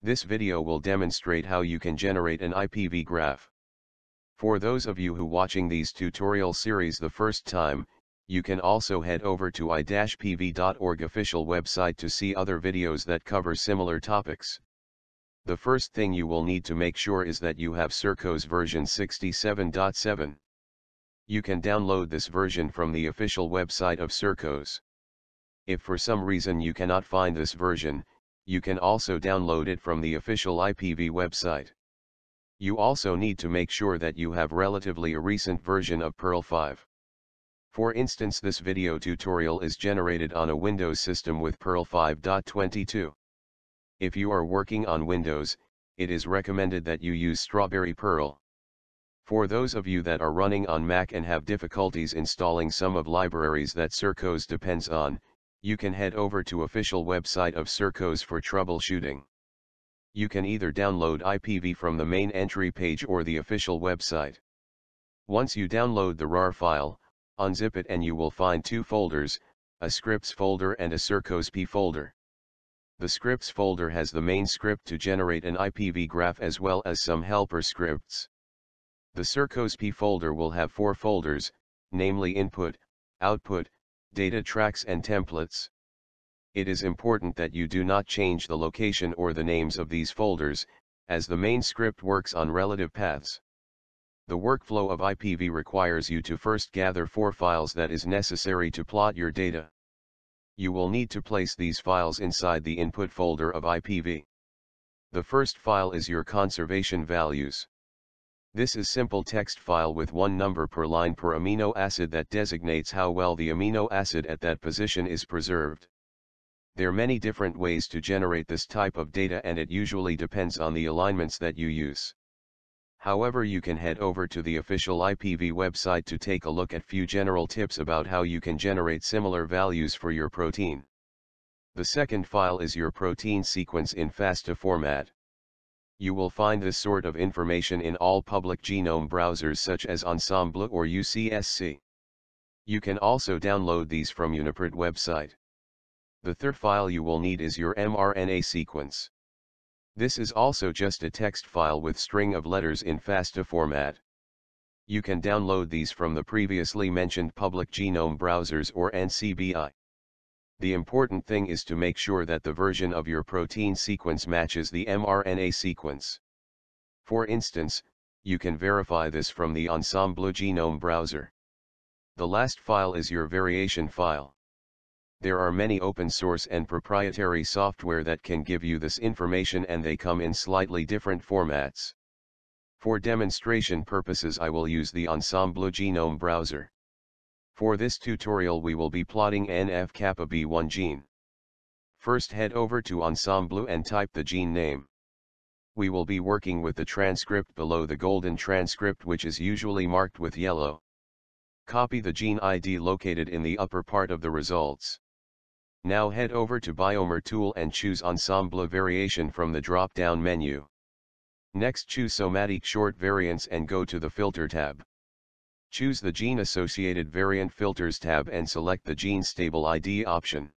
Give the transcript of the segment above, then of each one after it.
This video will demonstrate how you can generate an IPv graph. For those of you who are watching these tutorial series the first time, you can also head over to i-pv.org official website to see other videos that cover similar topics. The first thing you will need to make sure is that you have Circos version 67.7. You can download this version from the official website of Circos. If for some reason you cannot find this version, you can also download it from the official IPv website. You also need to make sure that you have relatively a recent version of Perl 5. For instance this video tutorial is generated on a Windows system with Perl 5.22. If you are working on Windows, it is recommended that you use Strawberry Perl. For those of you that are running on Mac and have difficulties installing some of libraries that Circos depends on, you can head over to official website of Circos for troubleshooting. You can either download IPv from the main entry page or the official website. Once you download the RAR file, unzip it and you will find two folders, a scripts folder and a Circos P folder. The scripts folder has the main script to generate an IPv graph as well as some helper scripts. The Circos P folder will have four folders, namely input, output, data tracks and templates. It is important that you do not change the location or the names of these folders, as the main script works on relative paths. The workflow of IPv requires you to first gather four files that is necessary to plot your data. You will need to place these files inside the input folder of IPv. The first file is your conservation values. This is simple text file with one number per line per amino acid that designates how well the amino acid at that position is preserved. There are many different ways to generate this type of data and it usually depends on the alignments that you use. However you can head over to the official IPv website to take a look at few general tips about how you can generate similar values for your protein. The second file is your protein sequence in FASTA format. You will find this sort of information in all public genome browsers such as Ensembl or UCSC. You can also download these from UniProt website. The third file you will need is your mRNA sequence. This is also just a text file with string of letters in FASTA format. You can download these from the previously mentioned public genome browsers or NCBI. The important thing is to make sure that the version of your protein sequence matches the mRNA sequence. For instance, you can verify this from the Ensembl Genome browser. The last file is your variation file. There are many open source and proprietary software that can give you this information and they come in slightly different formats. For demonstration purposes I will use the Ensembl Genome browser. For this tutorial we will be plotting NF-kappa B1 gene. First head over to Ensembl and type the gene name. We will be working with the transcript below the golden transcript which is usually marked with yellow. Copy the gene ID located in the upper part of the results. Now head over to BioMart tool and choose Ensembl variation from the drop-down menu. Next choose Somatic Short Variants and go to the Filter tab. Choose the Gene Associated Variant Filters tab and select the Gene Stable ID option.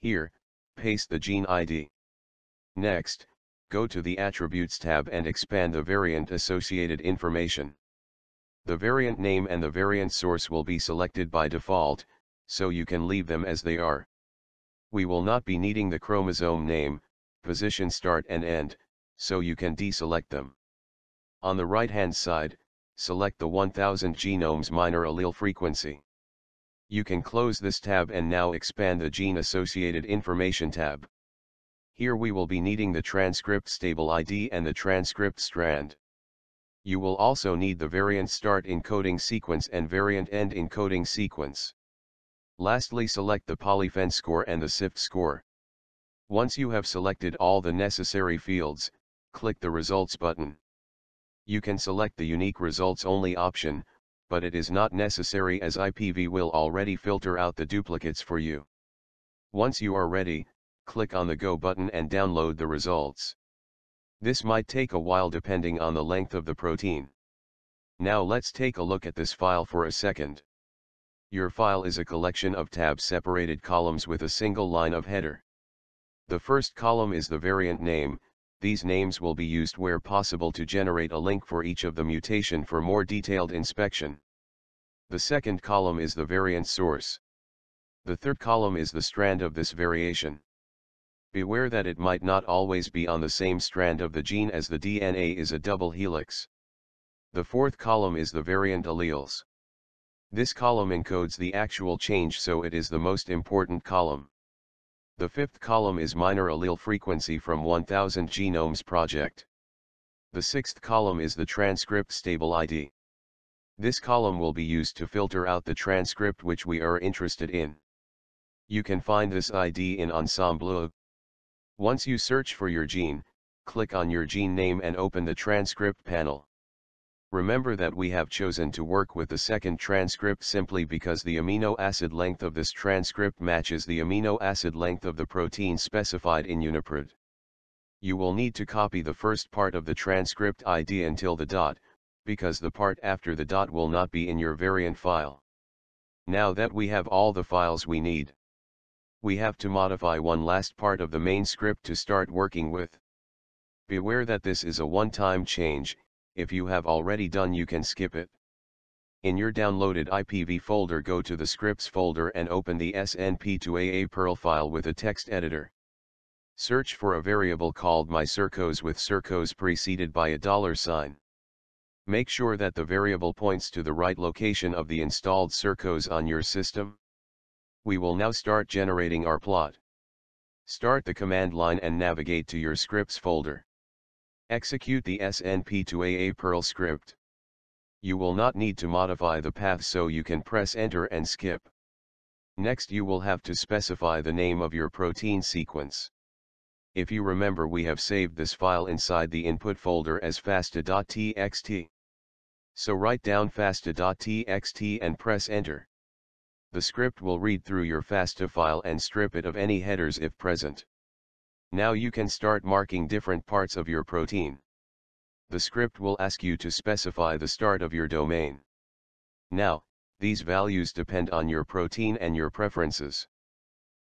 Here, paste the gene ID. Next, go to the Attributes tab and expand the variant associated information. The variant name and the variant source will be selected by default, so you can leave them as they are. We will not be needing the chromosome name, position start and end, so you can deselect them. On the right hand side, select the 1000 genomes minor allele frequency. You can close this tab and now expand the gene associated information tab. Here we will be needing the transcript stable ID and the transcript strand. You will also need the variant start encoding sequence and variant end encoding sequence. Lastly select the polyphen score and the SIFT score. Once you have selected all the necessary fields, click the results button. You can select the unique results only option, but it is not necessary as IPv will already filter out the duplicates for you. Once you are ready, click on the Go button and download the results. This might take a while depending on the length of the protein. Now let's take a look at this file for a second. Your file is a collection of tab separated columns with a single line of header. The first column is the variant name, these names will be used where possible to generate a link for each of the mutation for more detailed inspection. The second column is the variant source. The third column is the strand of this variation. Beware that it might not always be on the same strand of the gene as the DNA is a double helix. The fourth column is the variant alleles. This column encodes the actual change so it is the most important column. The fifth column is minor allele frequency from 1000 Genomes Project. The sixth column is the transcript stable ID. This column will be used to filter out the transcript which we are interested in. You can find this ID in Ensembl. Once you search for your gene, click on your gene name and open the transcript panel. Remember that we have chosen to work with the second transcript simply because the amino acid length of this transcript matches the amino acid length of the protein specified in UniProt. You will need to copy the first part of the transcript ID until the dot, because the part after the dot will not be in your variant file. Now that we have all the files we need, we have to modify one last part of the main script to start working with. Beware that this is a one-time change, if you have already done you can skip it. In your downloaded IPV folder go to the scripts folder and open the SNP2AA Perl file with a text editor. Search for a variable called mycircos with circos preceded by a dollar sign. Make sure that the variable points to the right location of the installed circos on your system. We will now start generating our plot. Start the command line and navigate to your scripts folder. Execute the SNP2AA Perl script. You will not need to modify the path so you can press enter and skip. Next you will have to specify the name of your protein sequence. If you remember we have saved this file inside the input folder as fasta.txt. So write down fasta.txt and press enter. The script will read through your FASTA file and strip it of any headers if present. Now you can start marking different parts of your protein. The script will ask you to specify the start of your domain. Now, these values depend on your protein and your preferences.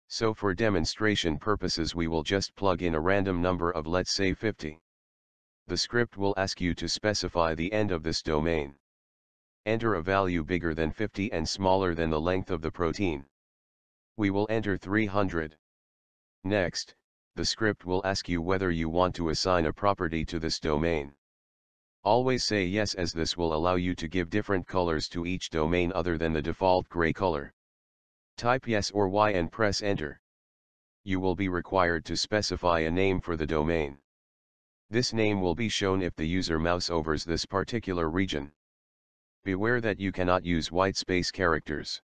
So for demonstration purposes we will just plug in a random number of let's say 50. The script will ask you to specify the end of this domain. Enter a value bigger than 50 and smaller than the length of the protein. We will enter 300. Next, the script will ask you whether you want to assign a property to this domain. Always say yes as this will allow you to give different colors to each domain other than the default gray color. Type yes or Y and press enter. You will be required to specify a name for the domain. This name will be shown if the user mouse overs this particular region. Beware that you cannot use whitespace characters.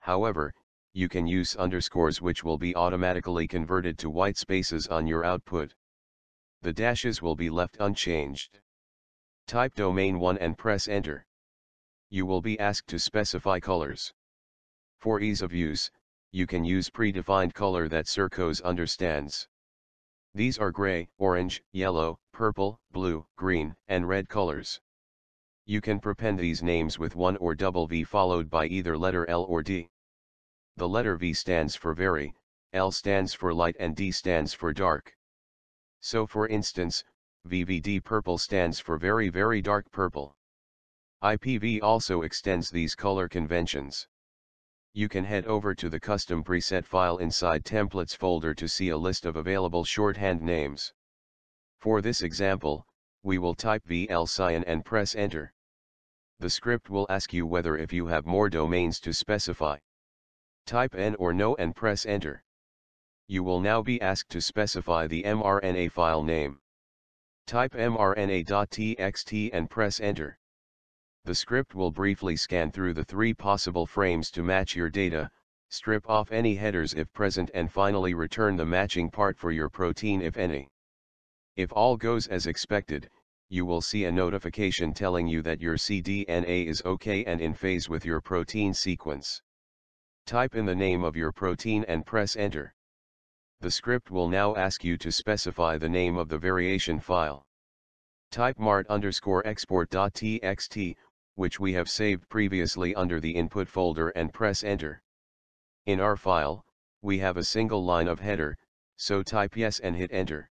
However, you can use underscores which will be automatically converted to white spaces on your output. The dashes will be left unchanged. Type domain 1 and press enter. You will be asked to specify colors. For ease of use, you can use predefined color that Circos understands. These are gray, orange, yellow, purple, blue, green, and red colors. You can prepend these names with one or double V followed by either letter L or D. The letter V stands for very, L stands for light and D stands for dark. So for instance, VVD purple stands for very very dark purple. IPV also extends these color conventions. You can head over to the custom preset file inside templates folder to see a list of available shorthand names. For this example, we will type VL cyan and press enter. The script will ask you whether if you have more domains to specify. Type N or no and press enter. You will now be asked to specify the mRNA file name. Type mRNA.txt and press enter. The script will briefly scan through the three possible frames to match your data, strip off any headers if present and finally return the matching part for your protein if any. If all goes as expected, you will see a notification telling you that your cDNA is OK and in phase with your protein sequence. Type in the name of your protein and press enter. The script will now ask you to specify the name of the variation file. Type mart underscore export.txt, which we have saved previously under the input folder and press enter. In our file, we have a single line of header, so type yes and hit enter.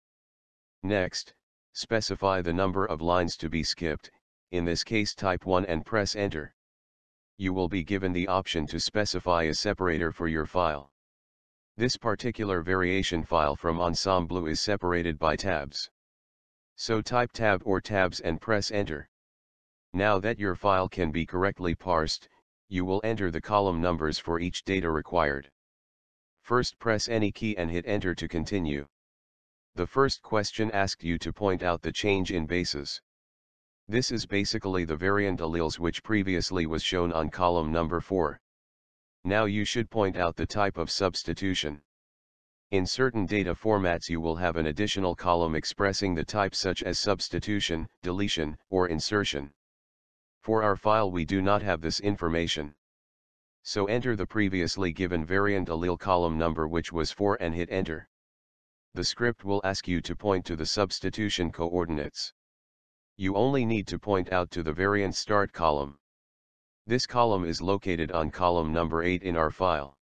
Next, specify the number of lines to be skipped, in this case type 1 and press enter. You will be given the option to specify a separator for your file. This particular variation file from Ensembl is separated by tabs. So type tab or tabs and press enter. Now that your file can be correctly parsed, you will enter the column numbers for each data required. First press any key and hit enter to continue. The first question asked you to point out the change in bases. This is basically the variant alleles which previously was shown on column number 4. Now you should point out the type of substitution. In certain data formats you will have an additional column expressing the type such as substitution, deletion, or insertion. For our file we do not have this information. So enter the previously given variant allele column number which was 4 and hit enter. The script will ask you to point to the substitution coordinates. You only need to point out to the variant start column. This column is located on column number 8 in our file.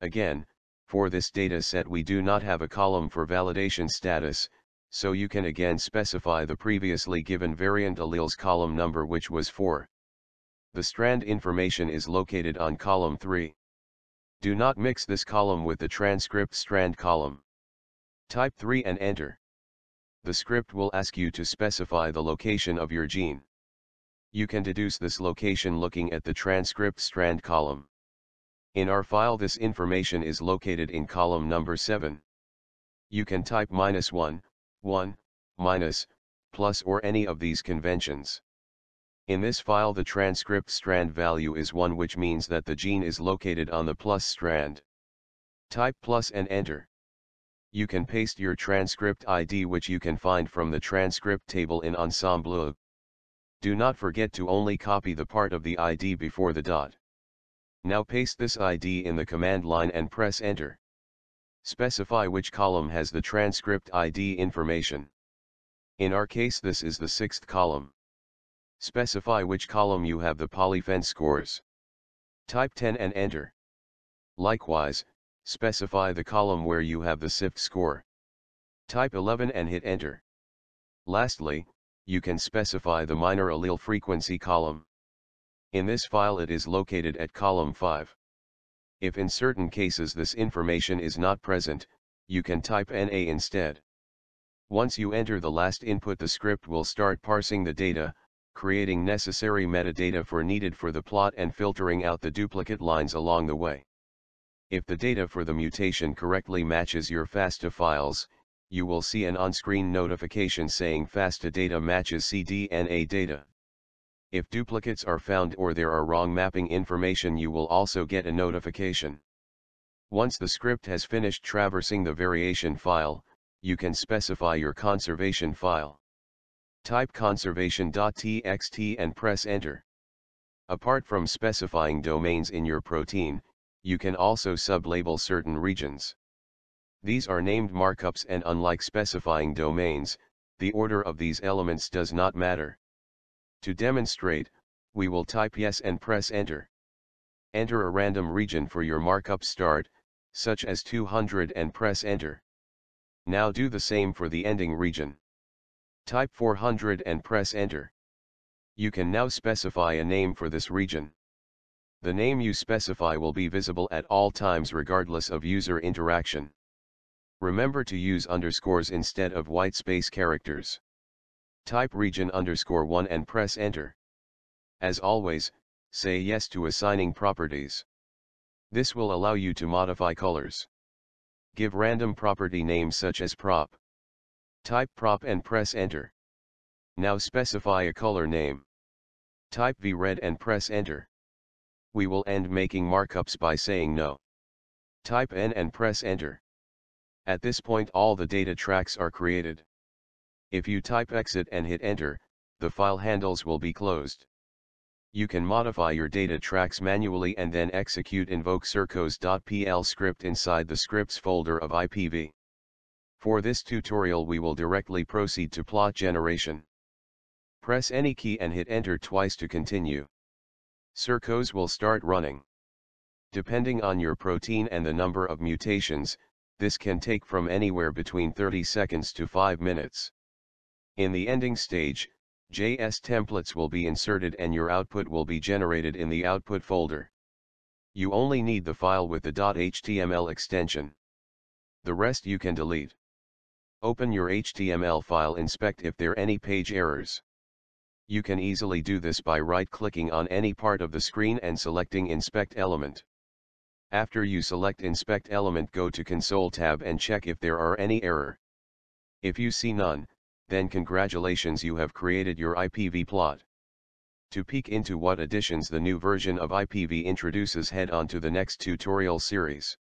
Again, for this data set we do not have a column for validation status, so you can again specify the previously given variant alleles column number which was 4. The strand information is located on column 3. Do not mix this column with the transcript strand column. Type 3 and enter. The script will ask you to specify the location of your gene. You can deduce this location looking at the transcript strand column. In our file this information is located in column number 7. You can type minus 1, 1, minus, plus or any of these conventions. In this file the transcript strand value is 1 which means that the gene is located on the plus strand. Type plus and enter. You can paste your transcript ID which you can find from the transcript table in Ensembl. Do not forget to only copy the part of the ID before the dot. Now paste this ID in the command line and press enter. Specify which column has the transcript ID information. In our case this is the sixth column. Specify which column you have the polyphen scores. Type 10 and enter. Likewise, specify the column where you have the SIFT score. Type 11 and hit enter. Lastly, you can specify the minor allele frequency column. In this file it is located at column 5. If in certain cases this information is not present, you can type NA instead. Once you enter the last input the script will start parsing the data, creating necessary metadata for needed for the plot and filtering out the duplicate lines along the way. If the data for the mutation correctly matches your FASTA files, you will see an on-screen notification saying FASTA data matches cDNA data. If duplicates are found or there are wrong mapping information you will also get a notification. Once the script has finished traversing the variation file, you can specify your conservation file. Type conservation.txt and press enter. Apart from specifying domains in your protein, you can also sublabel certain regions. These are named markups and unlike specifying domains, the order of these elements does not matter. To demonstrate, we will type yes and press enter. Enter a random region for your markup start, such as 200 and press enter. Now do the same for the ending region. Type 400 and press enter. You can now specify a name for this region. The name you specify will be visible at all times regardless of user interaction. Remember to use underscores instead of whitespace characters. Type region underscore 1 and press enter. As always, say yes to assigning properties. This will allow you to modify colors. Give random property names such as prop. Type prop and press enter. Now specify a color name. Type VRED and press enter. We will end making markups by saying no. Type N and press enter. At this point all the data tracks are created. If you type exit and hit enter, the file handles will be closed. You can modify your data tracks manually and then execute invoke circos.pl script inside the scripts folder of IPV. For this tutorial we will directly proceed to plot generation. Press any key and hit enter twice to continue. Circos will start running. Depending on your protein and the number of mutations, this can take from anywhere between 30 seconds to 5 minutes. In the ending stage, JS templates will be inserted and your output will be generated in the output folder. You only need the file with the .html extension. The rest you can delete. Open your HTML file inspect if there are any page errors. You can easily do this by right-clicking on any part of the screen and selecting Inspect Element. After you select Inspect Element go to Console tab and check if there are any error. If you see none, then congratulations you have created your IPv plot. To peek into what additions the new version of IPv introduces head on to the next tutorial series.